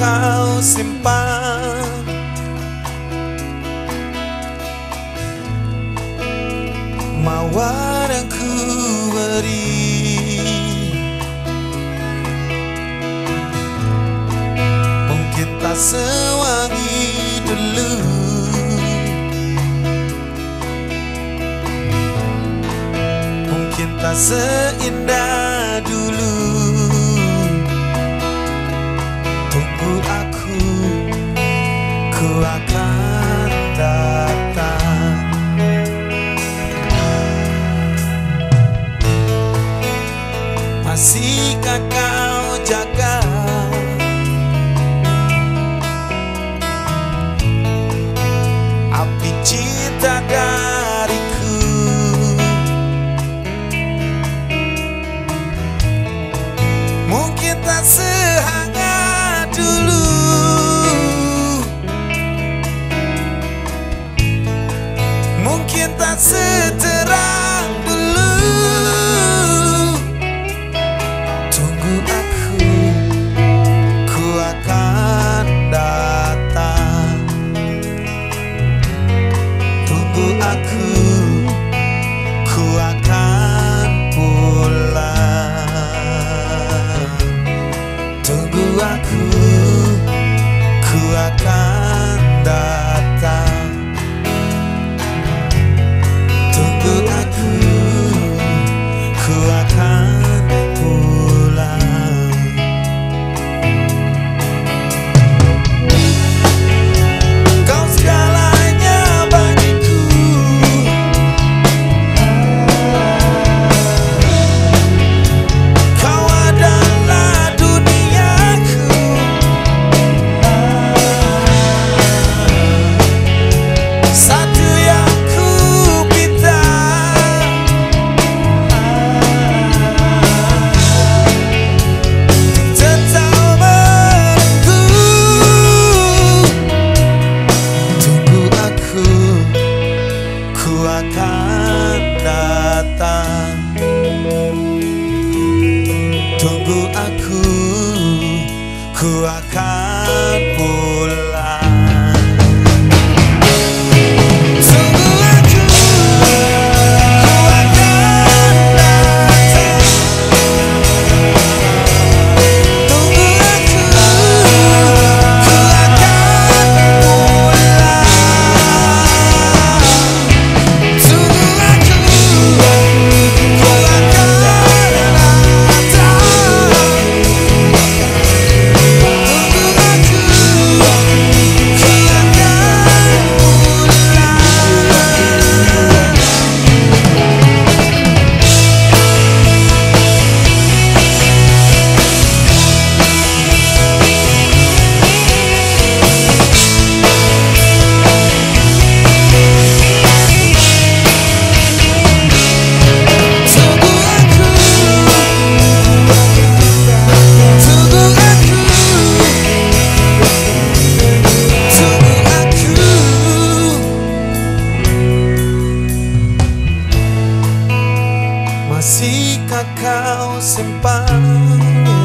kau simpan. Mawar yang ku beri. Mungkin tak sewangi dulu. Mungkin tak seindah dulu. si cacao sem pan.